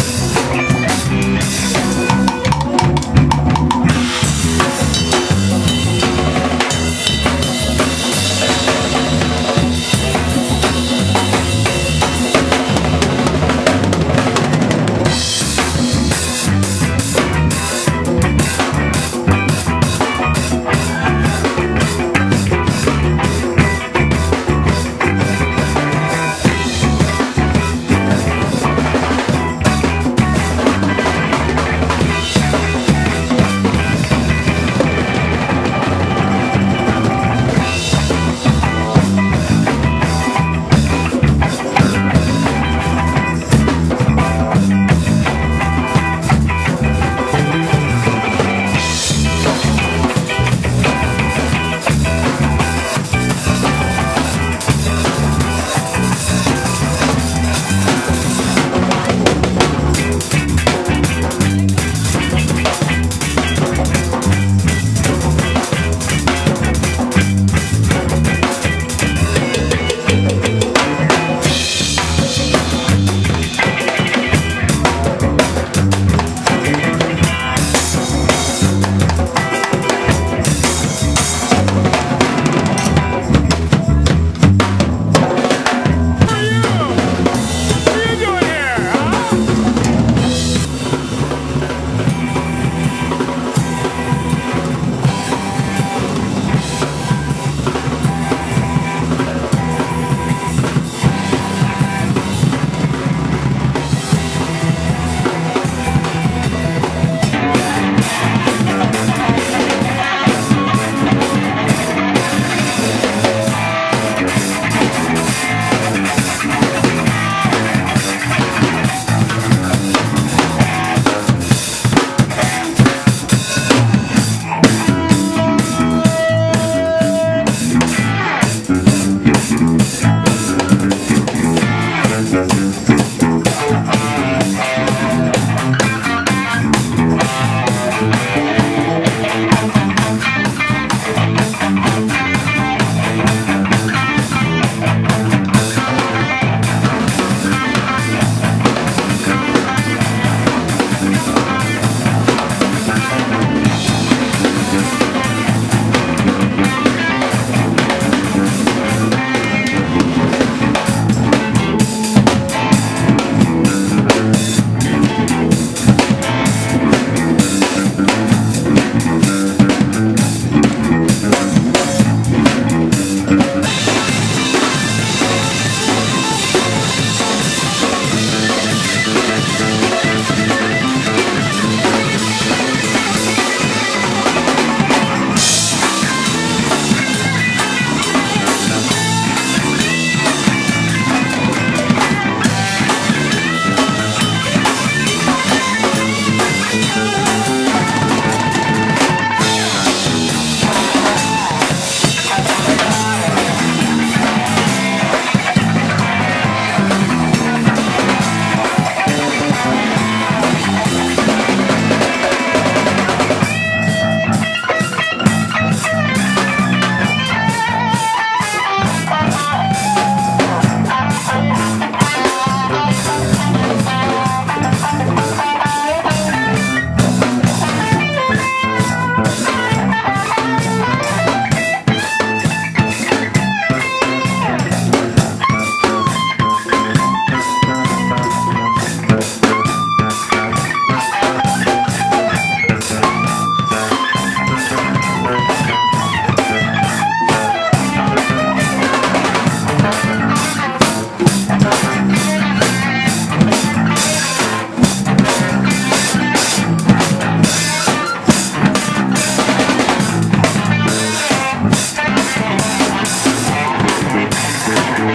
Bye.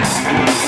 Thank